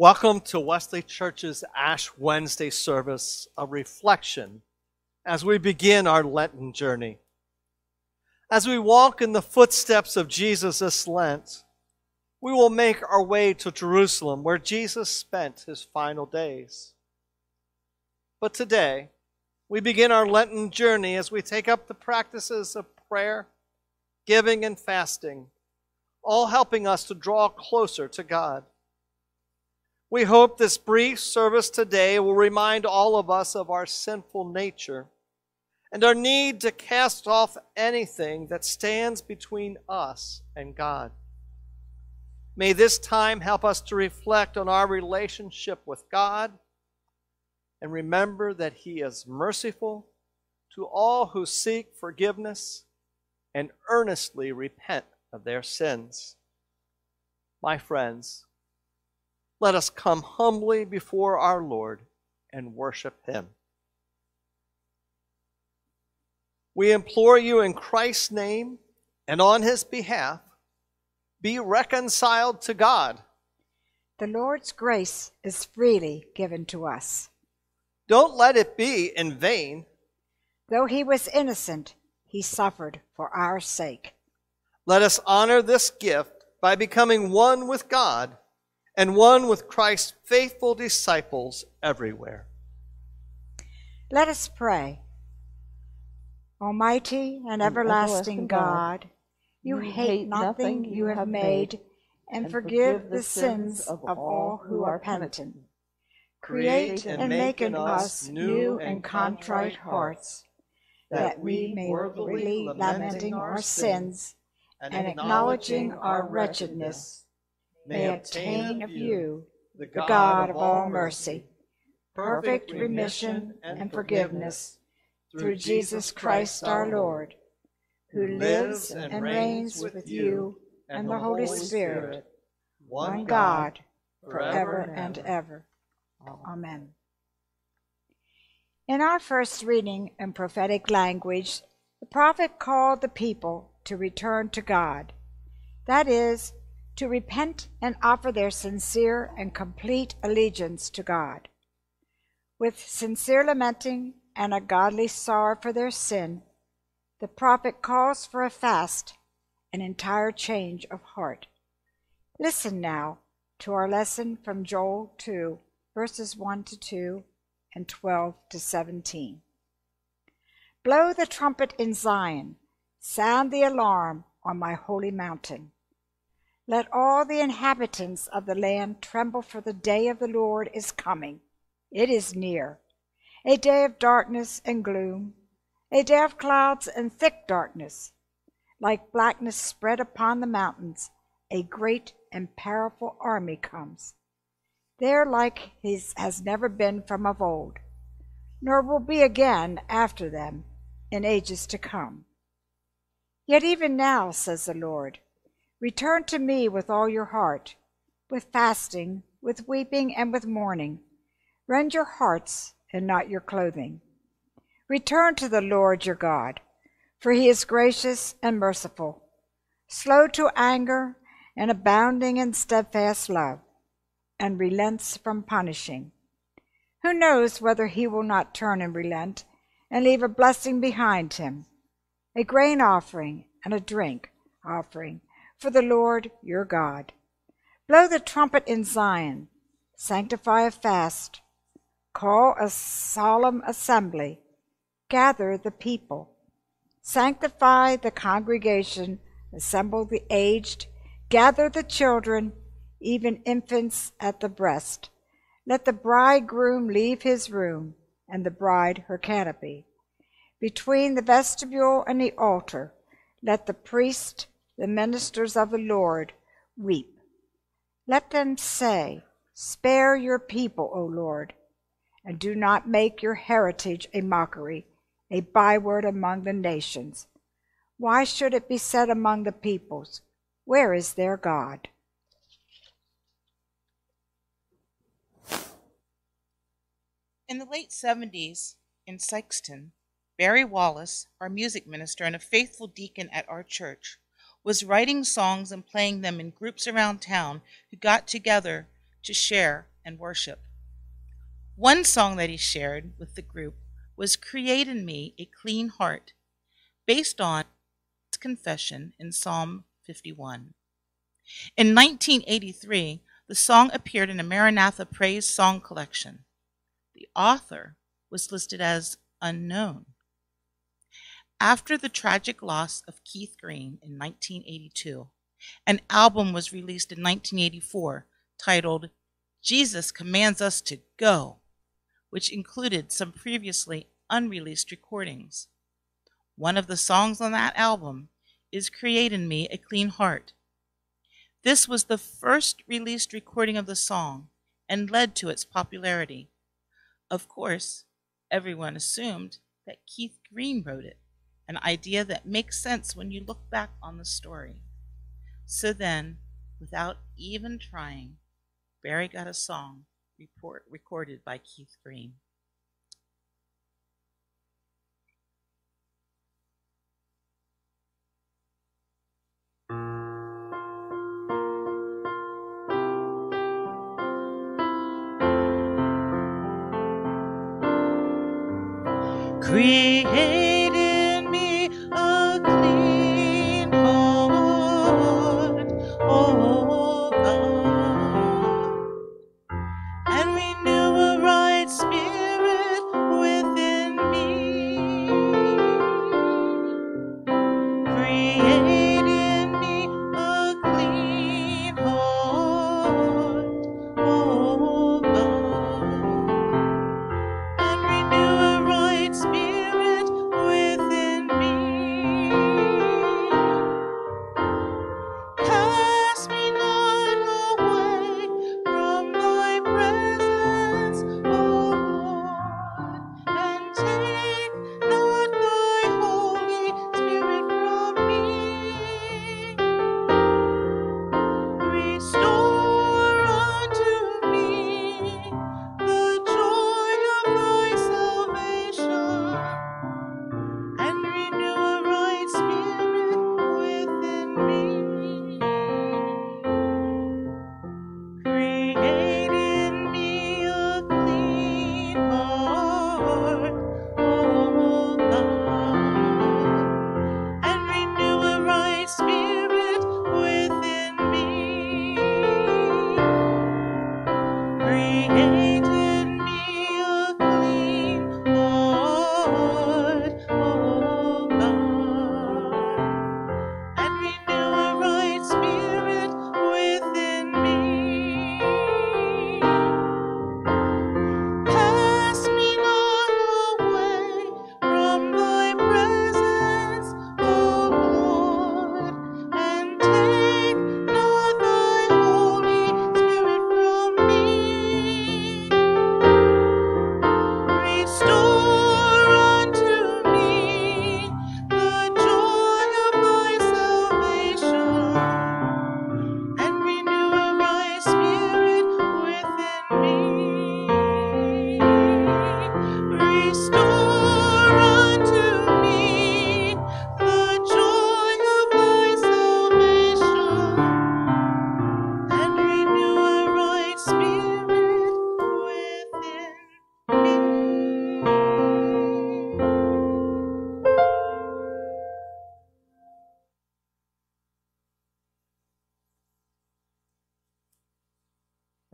Welcome to Wesley Church's Ash Wednesday service, a reflection as we begin our Lenten journey. As we walk in the footsteps of Jesus this Lent, we will make our way to Jerusalem where Jesus spent his final days. But today, we begin our Lenten journey as we take up the practices of prayer, giving, and fasting, all helping us to draw closer to God. We hope this brief service today will remind all of us of our sinful nature and our need to cast off anything that stands between us and God. May this time help us to reflect on our relationship with God and remember that He is merciful to all who seek forgiveness and earnestly repent of their sins. My friends, let us come humbly before our Lord and worship Him. We implore you in Christ's name and on His behalf, be reconciled to God. The Lord's grace is freely given to us. Don't let it be in vain. Though he was innocent, he suffered for our sake. Let us honor this gift by becoming one with God and one with Christ's faithful disciples everywhere. Let us pray. Almighty and everlasting God, you hate nothing you have made and forgive the sins of all who are penitent. Create and make in us new and contrite hearts, that we may worthily lamenting our sins and acknowledging our wretchedness may obtain of you, the God of all mercy, perfect remission and forgiveness through Jesus Christ our Lord, who lives and reigns with you and the Holy Spirit, one God, forever and ever. Amen. In our first reading in prophetic language, the prophet called the people to return to God. That is, to repent and offer their sincere and complete allegiance to God. With sincere lamenting and a godly sorrow for their sin, the prophet calls for a fast, an entire change of heart. Listen now to our lesson from Joel 2, verses 1 to 2 and 12 to 17. Blow the trumpet in Zion, sound the alarm on my holy mountain. Let all the inhabitants of the land tremble, for the day of the Lord is coming. It is near. A day of darkness and gloom, a day of clouds and thick darkness. Like blackness spread upon the mountains, a great and powerful army comes. There like his has never been from of old, nor will be again after them in ages to come. Yet even now, says the Lord, Return to me with all your heart, with fasting, with weeping, and with mourning. Rend your hearts and not your clothing. Return to the Lord your God, for he is gracious and merciful, slow to anger and abounding in steadfast love, and relents from punishing. Who knows whether he will not turn and relent and leave a blessing behind him, a grain offering and a drink offering for the Lord your God. Blow the trumpet in Zion, sanctify a fast, call a solemn assembly, gather the people, sanctify the congregation, assemble the aged, gather the children, even infants at the breast. Let the bridegroom leave his room, and the bride her canopy. Between the vestibule and the altar, let the priest the ministers of the Lord weep. Let them say, Spare your people, O Lord, and do not make your heritage a mockery, a byword among the nations. Why should it be said among the peoples, Where is their God? In the late 70s, in Sikeston, Barry Wallace, our music minister and a faithful deacon at our church, was writing songs and playing them in groups around town who got together to share and worship. One song that he shared with the group was Create in Me a Clean Heart, based on his confession in Psalm 51. In 1983, the song appeared in a Maranatha Praise Song Collection. The author was listed as unknown. After the tragic loss of Keith Green in 1982, an album was released in 1984 titled Jesus Commands Us to Go, which included some previously unreleased recordings. One of the songs on that album is Create in Me a Clean Heart. This was the first released recording of the song and led to its popularity. Of course, everyone assumed that Keith Green wrote it, an idea that makes sense when you look back on the story. So then, without even trying, Barry got a song report, recorded by Keith Green. Create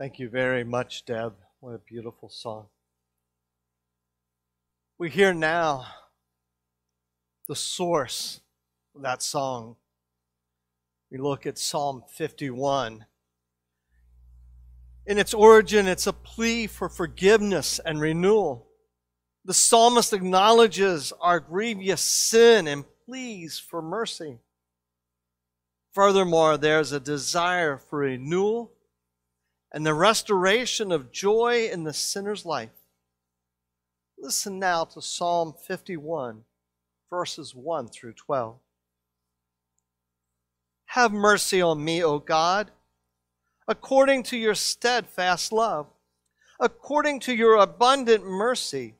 Thank you very much, Deb. What a beautiful song. We hear now the source of that song. We look at Psalm 51. In its origin, it's a plea for forgiveness and renewal. The psalmist acknowledges our grievous sin and pleads for mercy. Furthermore, there's a desire for renewal and the restoration of joy in the sinner's life. Listen now to Psalm 51, verses 1 through 12. Have mercy on me, O God, according to your steadfast love, according to your abundant mercy.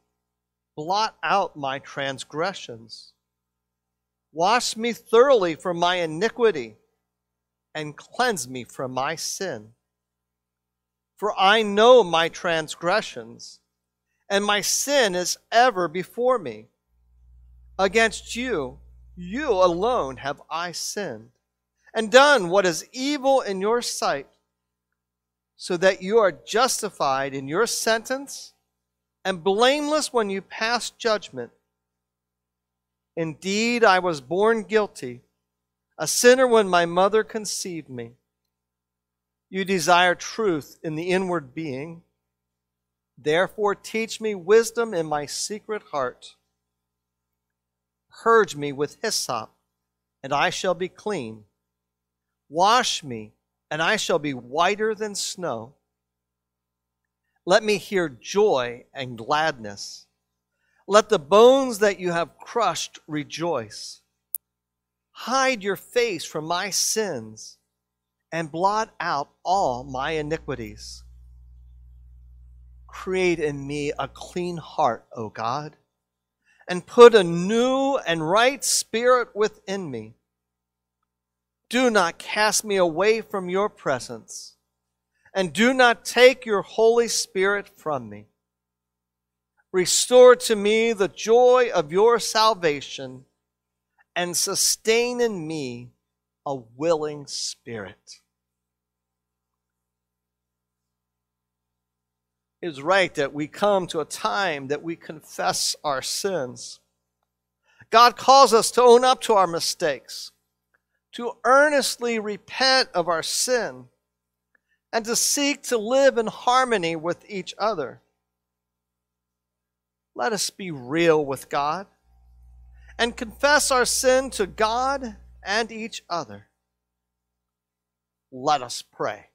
Blot out my transgressions. Wash me thoroughly from my iniquity and cleanse me from my sin. For I know my transgressions, and my sin is ever before me. Against you, you alone have I sinned, and done what is evil in your sight, so that you are justified in your sentence and blameless when you pass judgment. Indeed, I was born guilty, a sinner when my mother conceived me. You desire truth in the inward being. Therefore, teach me wisdom in my secret heart. Purge me with hyssop, and I shall be clean. Wash me, and I shall be whiter than snow. Let me hear joy and gladness. Let the bones that you have crushed rejoice. Hide your face from my sins and blot out all my iniquities. Create in me a clean heart, O God, and put a new and right spirit within me. Do not cast me away from your presence, and do not take your Holy Spirit from me. Restore to me the joy of your salvation, and sustain in me a willing spirit. It is right that we come to a time that we confess our sins. God calls us to own up to our mistakes, to earnestly repent of our sin, and to seek to live in harmony with each other. Let us be real with God and confess our sin to God and each other. Let us pray.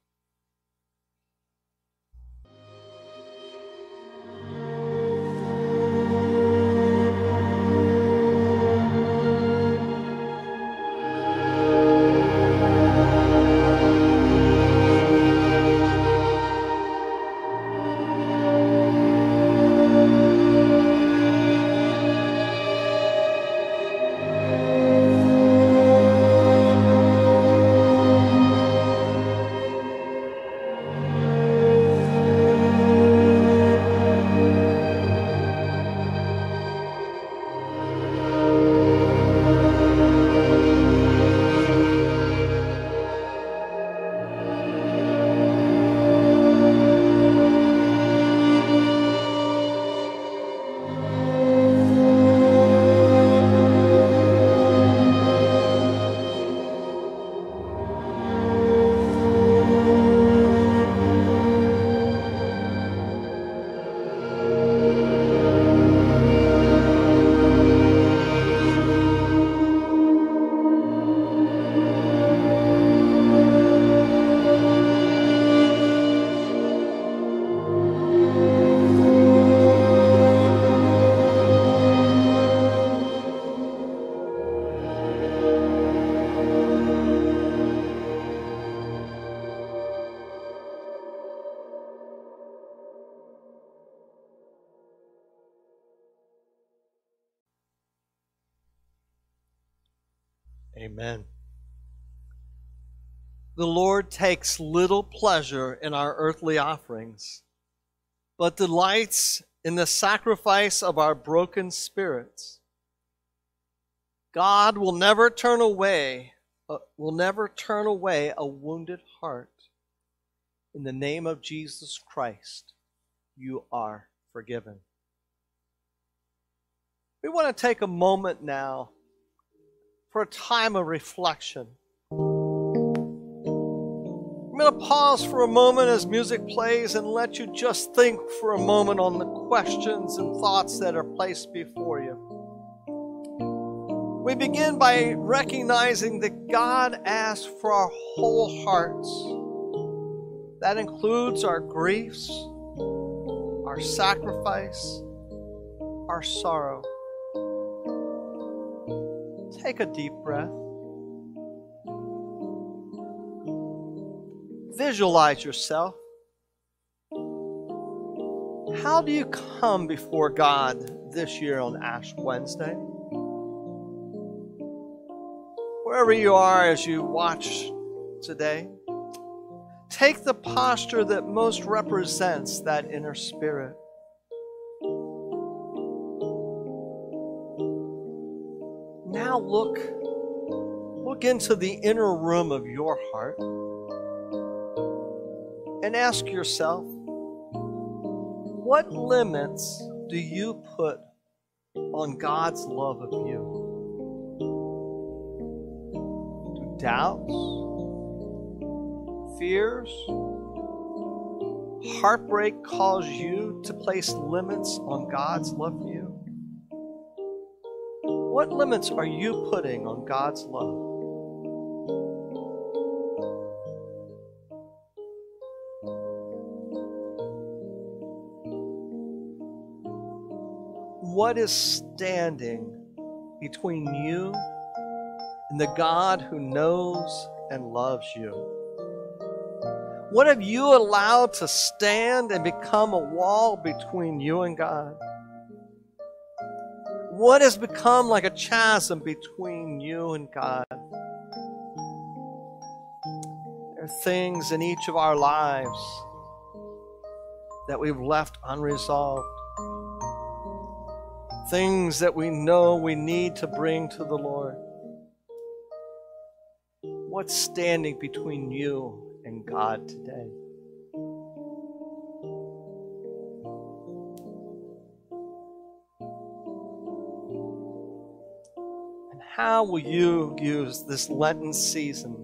Amen. The Lord takes little pleasure in our earthly offerings, but delights in the sacrifice of our broken spirits. God will never turn away, uh, will never turn away a wounded heart. In the name of Jesus Christ, you are forgiven. We want to take a moment now for a time of reflection. I'm going to pause for a moment as music plays and let you just think for a moment on the questions and thoughts that are placed before you. We begin by recognizing that God asks for our whole hearts. That includes our griefs, our sacrifice, our sorrow. Take a deep breath. Visualize yourself. How do you come before God this year on Ash Wednesday? Wherever you are as you watch today, take the posture that most represents that inner spirit. Now look look into the inner room of your heart and ask yourself what limits do you put on God's love of you? Do doubts, fears, heartbreak cause you to place limits on God's love for you? What limits are you putting on God's love? What is standing between you and the God who knows and loves you? What have you allowed to stand and become a wall between you and God? What has become like a chasm between you and God? There are things in each of our lives that we've left unresolved. Things that we know we need to bring to the Lord. What's standing between you and God today? How will you use this Lenten season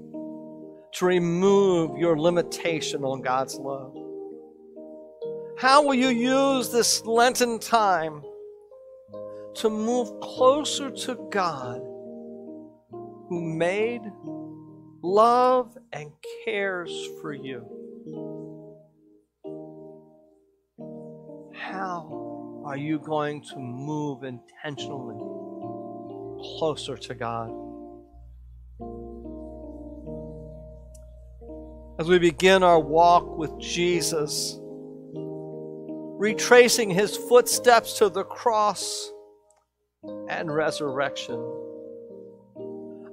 to remove your limitation on God's love? How will you use this Lenten time to move closer to God who made, love, and cares for you? How are you going to move intentionally? Closer to God. As we begin our walk with Jesus, retracing his footsteps to the cross and resurrection,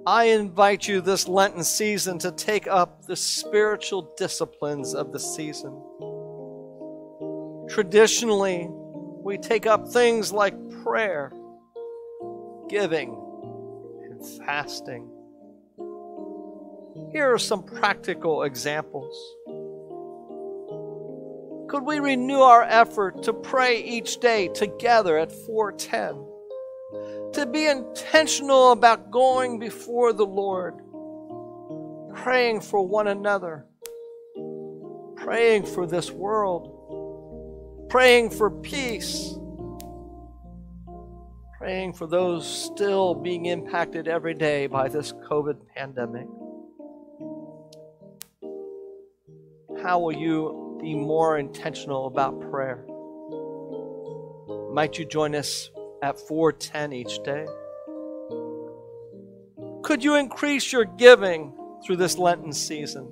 I invite you this Lenten season to take up the spiritual disciplines of the season. Traditionally, we take up things like prayer giving, and fasting. Here are some practical examples. Could we renew our effort to pray each day together at 410? To be intentional about going before the Lord, praying for one another, praying for this world, praying for peace praying for those still being impacted every day by this COVID pandemic. How will you be more intentional about prayer? Might you join us at 410 each day? Could you increase your giving through this Lenten season?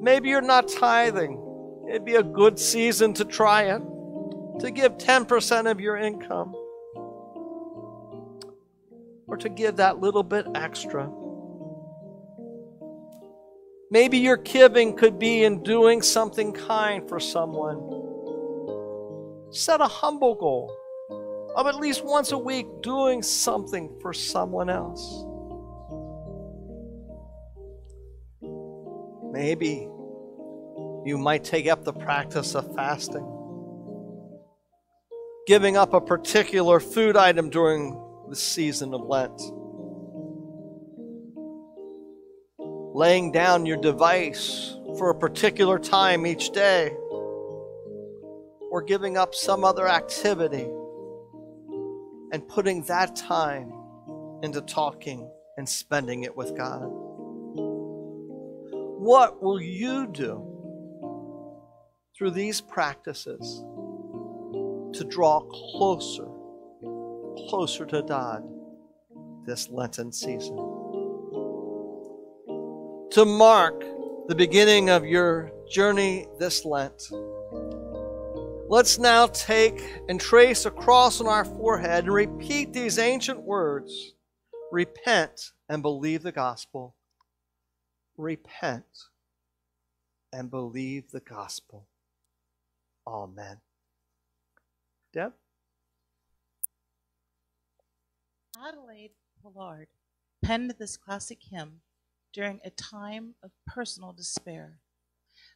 Maybe you're not tithing. It'd be a good season to try it, to give 10% of your income or to give that little bit extra. Maybe your giving could be in doing something kind for someone. Set a humble goal of at least once a week doing something for someone else. Maybe you might take up the practice of fasting, giving up a particular food item during the season of Lent. Laying down your device for a particular time each day, or giving up some other activity and putting that time into talking and spending it with God. What will you do through these practices to draw closer closer to God this Lenten season. To mark the beginning of your journey this Lent, let's now take and trace a cross on our forehead and repeat these ancient words Repent and believe the gospel. Repent and believe the gospel. Amen. Deb? Adelaide Pollard penned this classic hymn during a time of personal despair.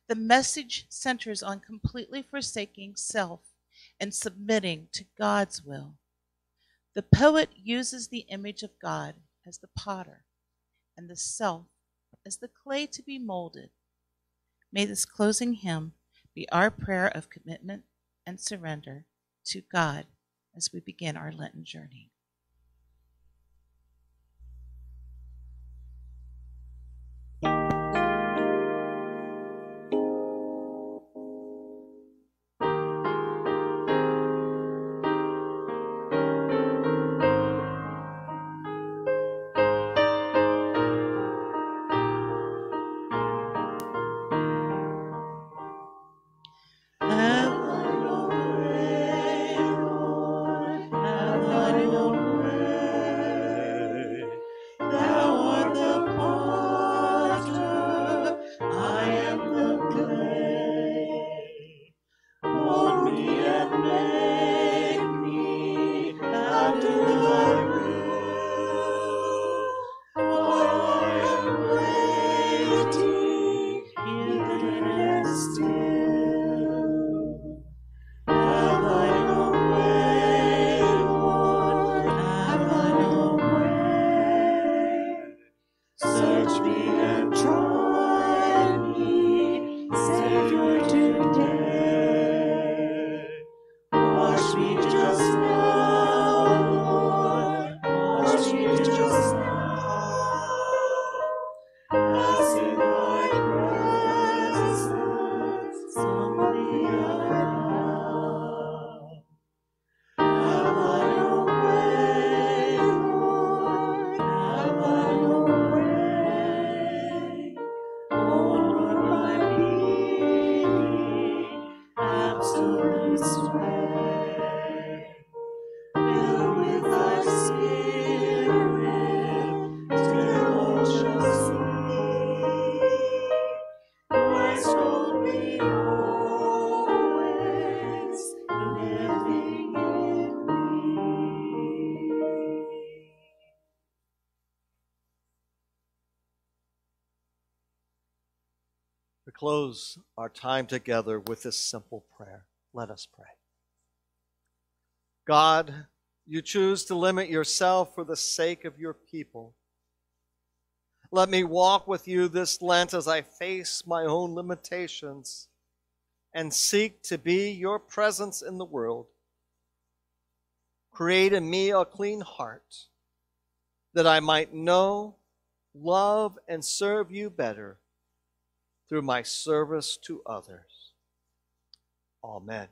The message centers on completely forsaking self and submitting to God's will. The poet uses the image of God as the potter and the self as the clay to be molded. May this closing hymn be our prayer of commitment and surrender to God as we begin our Lenten journey. Close our time together with this simple prayer, let us pray. God, you choose to limit yourself for the sake of your people. Let me walk with you this Lent as I face my own limitations and seek to be your presence in the world. Create in me a clean heart that I might know, love, and serve you better through my service to others. Amen.